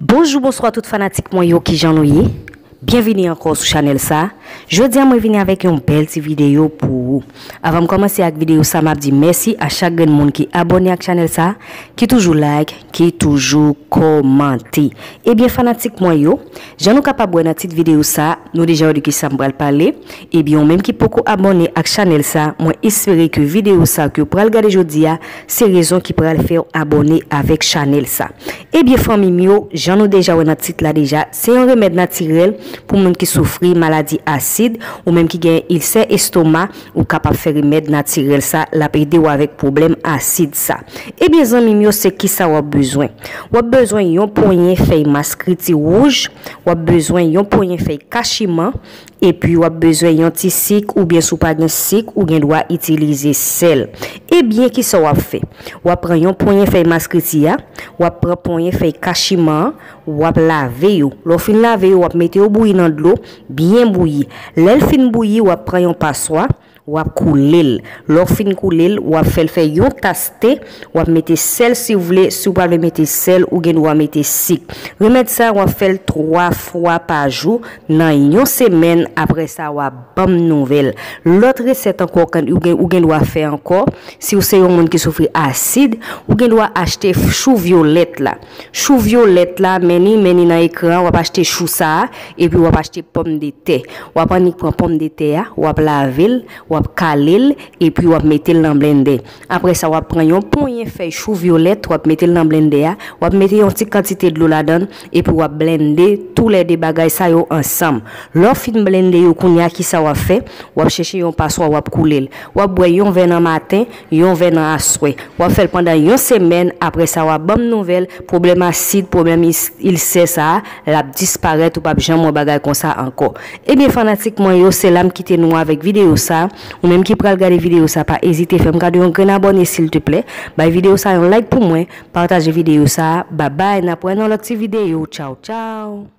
Bonjour, bonsoir tout fanatik mwen yo ki jan nou ye. Bienveni ankon sou chanel sa. Jodi an mwen vini avek yon bel ti video pou ou. Avan m komanse ak video sa, m ap di mersi a chak gen moun ki abone ak chanel sa, ki toujou like, ki toujou komante. Ebyen fanatik mwen yo, jan nou kapab wè nan tit video sa, nou deja wè di ki sa m pral pale, ebyen mèm ki poko abone ak chanel sa, mwen espere ki video sa ki ou pral gade jodi ya, se rezon ki pral fè ou abone avek chanel sa. Ebyen fami myo, jan nou deja wè nan tit la deja, se yon remèd natirel, pou moun ki soufri maladi acide ou même qui gagne il sait estomac ou capable faire remède naturel ça la aider ou avec problème acide ça et bien amis mio c'est qui ça ou a besoin ou a besoin yon poignet feuille masque rouge ou a besoin yon poignet feuille cachiman epi wap bezwen yon ti sik ou bien sou pa gen sik ou gen dwa itilize sel. Ebyen ki sa wap fe? Wap pren yon ponyen fey maskriti ya, wap pren ponyen fey kashiman, wap lave yo. Lo fin lave yo wap mete yo bouyi nan dlo, bien bouyi. Lel fin bouyi wap pren yon paswa, wap koulel. Lo fin koulel wap fel fe yon taste, wap mete sel si vle, si wap mete sel ou gen wap mete sik. Remet sa wap fel 3 fwa pa jou nan yon semen apre sa wap bam nouvel. Lot reset anko ou gen wap fe anko, si ou se yon moun ki soufri asid, ou gen wap achete chou violet la. Chou violet la meni meni nan ekran wap achete chou sa, epi wap achete pom de te. Wap anik pran pom de te ya, wap lavel, wap kalel, epi wap metel nan blende. Apre sa wap pran yon ponyen fey chou violet, wap metel nan blende wap metel yon ti kantite de lo la don, epi wap blende tou le de bagay sa yo ansam. Lò fin blende yo koun ya ki sa wap fe, wap cheshe yon paswa wap koulel. Wap bwe yon ven nan maten, yon ven nan aswe. Wap fel pandan yon semen, apre sa wap bam nouvel, problem asid, problem il se sa, lap disparet ou pap jan mwen bagay kon sa anko. Ebyen fanatik mwen yo, se lam kite nou avèk video sa, ou menm ki pral gade video sa, pa ezite fèm gade yon gen abone sil te ple, bay video sa yon like pou mwen, partaje video sa, babay, napwen nan loti video, chow chow.